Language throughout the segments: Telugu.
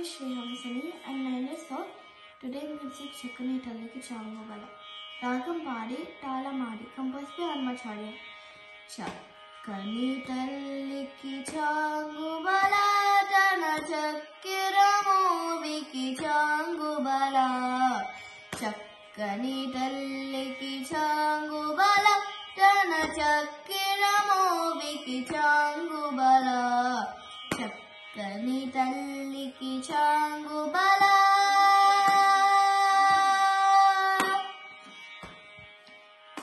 is Shri Hamsani and nine years old. Today music Shakuni Taliki Changubala. రాగం పాడి తాళమాడి కంపోజ్ బై హనుమాచార్య చక్కని తల్లికి చాంగుబల తన చక్కెర మోవికి చాంగుబల చక్కని తల్లికి చాంగుబల తన చక్కెర మోవికి చాంగుబల కని తల్లికి చాంగు బల.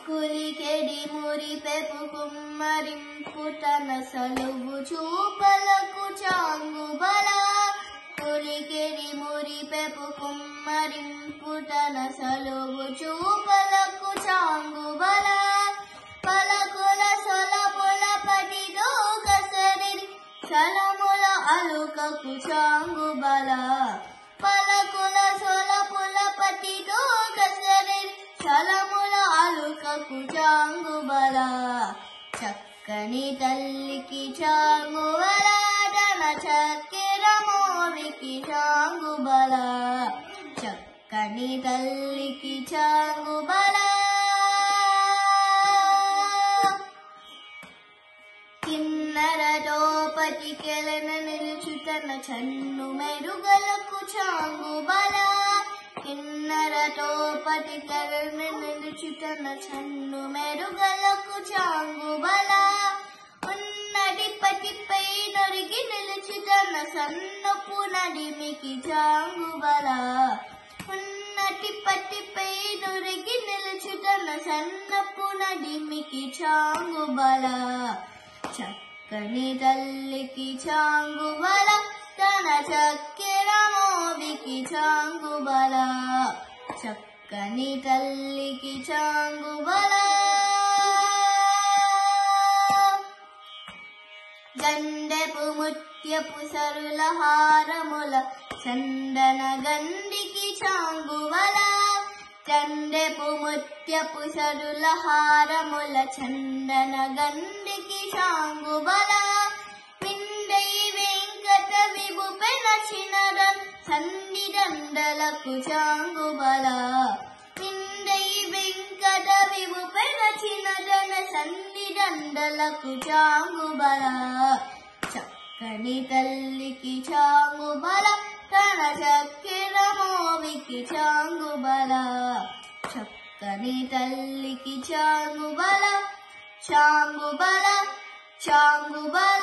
కులికెడి మురి పెపు కుమ్మరింపుటన సలువు చూపలకు చాంగు బల. కులికెడి మురి పెపు కుమ్మరింపుటన సలువు చూపలకు చాంగు బల. పలకుల సొల సొలపుల పటిదో కసరిని సలముల అలుకకు చాంగుబల పలకుల సొలపుల పటిదో కసరిని సలముల అలుకకు చాంగుబల చక్కని తల్లికి చాంగు తన చక్కెర చాంగు బల. చక్కని తల్లికి చాంగుబల కిన్నరతో పటికెలన నిలుచుతన చన్ను మెరుగలకు చాంగుబల కిన్నరతో పటికెలన నిలుచుటన చన్ను మెరుగలకు చాంగుబల ఉన్నటి పటిపై నొరిగి నిలుచుటన సన్నపు నడిమికి చాంగుబల ఉన్నటి పట్టిపై నొరిగి నిలుచుటన సన్నపు నడిమికి చాంగుబల చక్కని తల్లికి చాంగుబల కని తల్లికి చాంగుబల గండెపు ముత్యపు సరుల హారముల చందన గండికి చాంగుబల చండెపు ముత్యపు సరుల హారముల చందన గండికి చాంగుబల పెనచినరన్ చాంగుబల. పిండై వెంకట విభు జన సన్నిదండలకు చాంగుబల. చక్కని తల్లికి చాంగుబల తన చక్కెర మోవికి చాంగుబల. చక్కని తల్లికి చాంగుబల చాంగుబల చాంగుబల.